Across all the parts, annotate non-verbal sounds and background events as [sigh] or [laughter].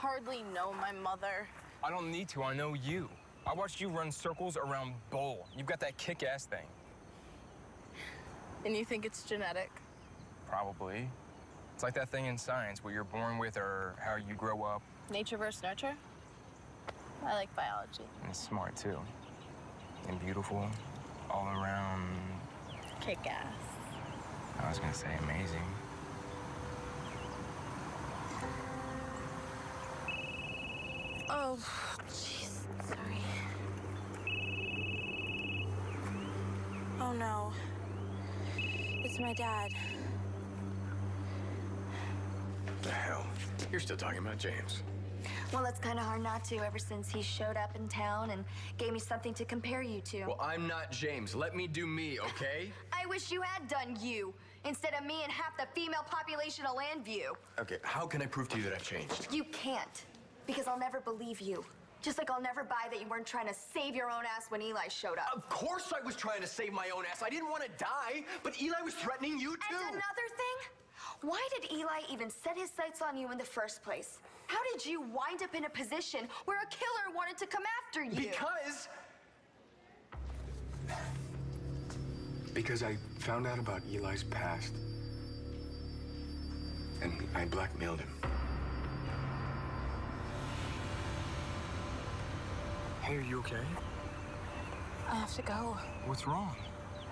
hardly know my mother. I don't need to. I know you. I watched you run circles around Bull. You've got that kick-ass thing. And you think it's genetic? Probably. It's like that thing in science, what you're born with or how you grow up. Nature versus nurture? I like biology. And smart, too. And beautiful. All around. Kick ass. I was gonna say amazing. Oh, jeez. Sorry. Oh, no. It's my dad. The hell? You're still talking about James. Well, it's kind of hard not to ever since he showed up in town and gave me something to compare you to. Well, I'm not James. Let me do me, okay? [laughs] I wish you had done you instead of me and half the female population of Llanview. Okay, how can I prove to you that I've changed? You can't, because I'll never believe you. Just like I'll never buy that you weren't trying to save your own ass when Eli showed up. Of course I was trying to save my own ass. I didn't want to die, but Eli was threatening you too. And another thing, why did Eli even set his sights on you in the first place? How did you wind up in a position where a killer wanted to come after you? Because. Because I found out about Eli's past. And I blackmailed him. Hey, are you okay? I have to go. What's wrong?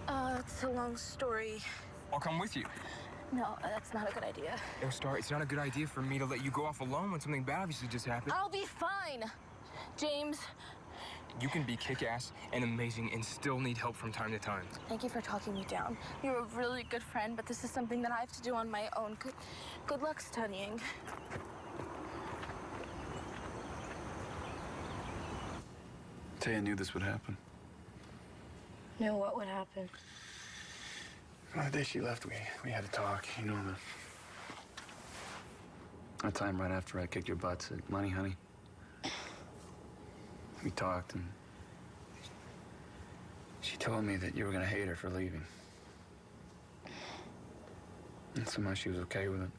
Uh, it's a long story. I'll come with you. No, that's not a good idea. No, Starr, it's not a good idea for me to let you go off alone when something bad obviously just happened. I'll be fine. James, You can be kick-ass and amazing and still need help from time to time. thank you for talking me down. You're a really good friend, but this is something that I have to do on my own. Good, good luck studying. Tay, I knew this would happen. Knew what would happen. Well, the day she left, we, we had a talk. You know, the That time right after I kicked your butts at Money Honey. We talked, and she told me that you were gonna hate her for leaving. And somehow she was okay with it.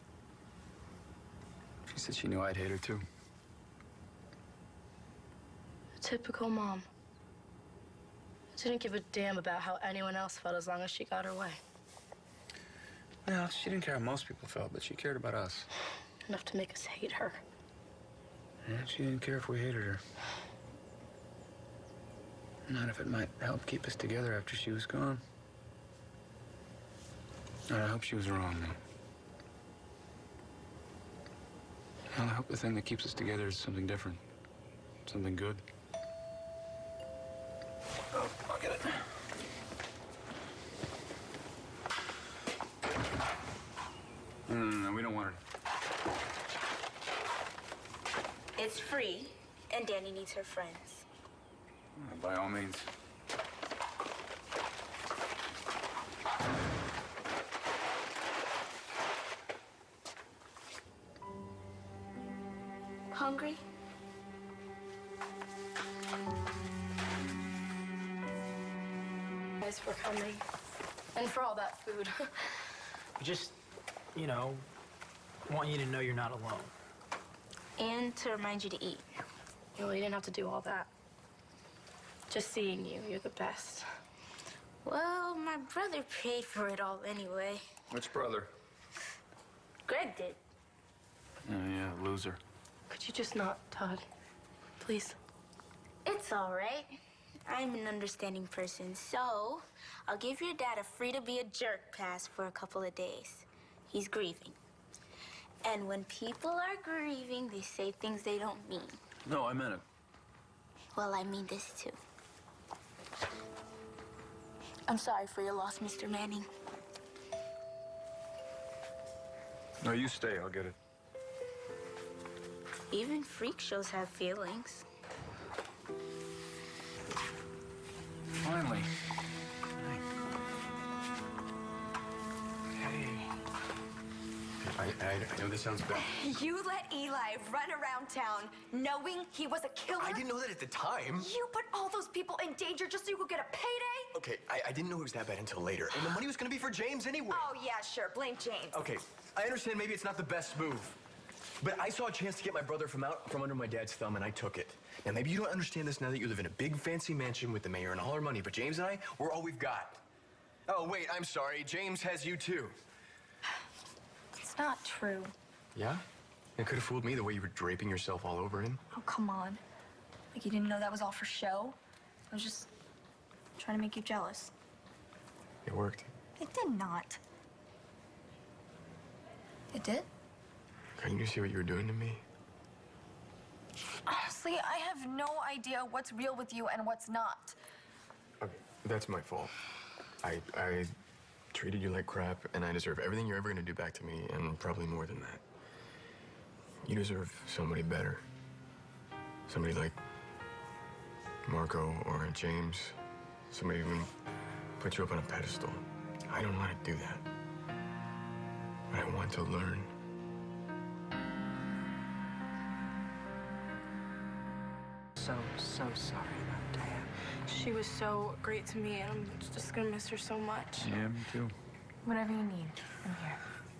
She said she knew I'd hate her too. Typical mom. Didn't give a damn about how anyone else felt as long as she got her way. No, she didn't care how most people felt, but she cared about us. Enough to make us hate her. Yeah, she didn't care if we hated her. Not if it might help keep us together after she was gone. I hope she was wrong, though. Well, I hope the thing that keeps us together is something different. Something good. Oh, I'll get it. No, no, no, no, we don't want her. It's free, and Dani needs her friends. Uh, by all means. Hungry? Thanks for coming. And for all that food. [laughs] Just, you know, want you to know you're not alone. And to remind you to eat. well, you didn't have to do all that. Just seeing you, you're the best. Well, my brother paid for it all anyway. Which brother? Greg did. Oh, yeah, loser. Could you just not, Todd? Please. It's all right. I'm an understanding person, so I'll give your dad a free to be a jerk pass for a couple of days. He's grieving. And when people are grieving, they say things they don't mean. No, I meant it. Well, I mean this too. I'm sorry for your loss, Mr. Manning. No, you stay. I'll get it. Even freak shows have feelings. Finally. I, I, know this sounds bad. You let Eli run around town knowing he was a killer? I didn't know that at the time. You put all those people in danger just so you could get a payday? Okay, I, I didn't know it was that bad until later. And the money was gonna be for James anyway. Oh, yeah, sure. Blame James. Okay, I understand maybe it's not the best move. But I saw a chance to get my brother from out from under my dad's thumb, and I took it. Now, maybe you don't understand this now that you live in a big, fancy mansion with the mayor and all our money, but James and I, we're all we've got. Oh, wait, I'm sorry. James has you too. Not true. Yeah? It could have fooled me the way you were draping yourself all over him. Oh, come on. Like you didn't know that was all for show? I was just trying to make you jealous. It worked. It did not. It did? Couldn't you see what you were doing to me? Honestly, I have no idea what's real with you and what's not. Okay, that's my fault. I I treated you like crap, and I deserve everything you're ever gonna do back to me, and probably more than that. You deserve somebody better. Somebody like Markko or James. Somebody who can put you up on a pedestal. I don't want to do that. I want to learn. So, so sorry. She was so great to me, and I'm just gonna miss her so much. Yeah, me too. Whatever you need, I'm here.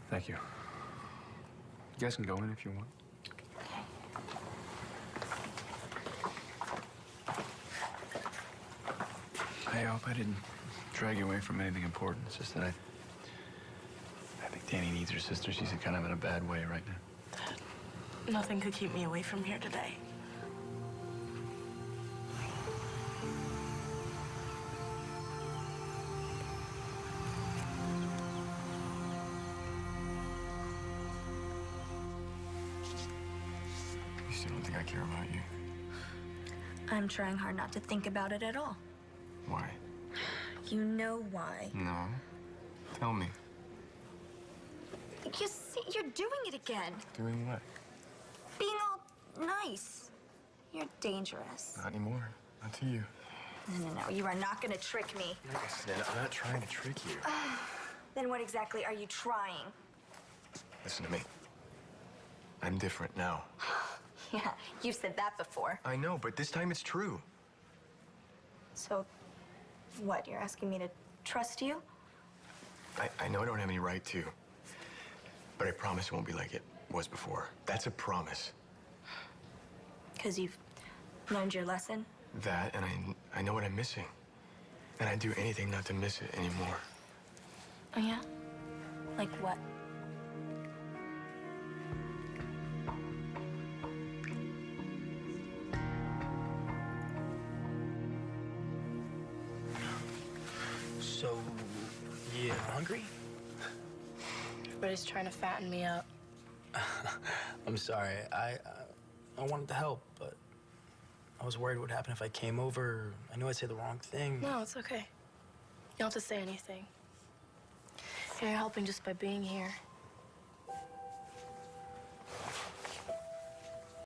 Thank you. You guys can go in if you want. Okay. I hope I didn't drag you away from anything important. It's just that I. I think Dani needs her sister. She's kind of in a bad way right now. Nothing could keep me away from here today. Still don't think I care about you? I'm trying hard not to think about it at all. Why? You know why. No. Tell me. You see, you're doing it again. Doing what? Being all nice. You're dangerous. Not anymore. Not to you. No, no, no. You are not going to trick me. Listen, I'm not trying to trick you. [sighs] Then what exactly are you trying? Listen to me. I'm different now. [gasps] [sighs] [laughs] Yeah, you've said that before. I know, but this time it's true. So, what? You're asking me to trust you? I, I know I don't have any right to. But I promise it won't be like it was before. That's a promise. Because you've learned your lesson? That, and I, I know what I'm missing. And I'd do anything not to miss it anymore. Oh, yeah? Like what? Hungry? Everybody's trying to fatten me up. [laughs] I'm sorry. I uh, I wanted to help, but I was worried what would happen if I came over. I knew I'd say the wrong thing. No, it's okay. You don't have to say anything. You're helping just by being here.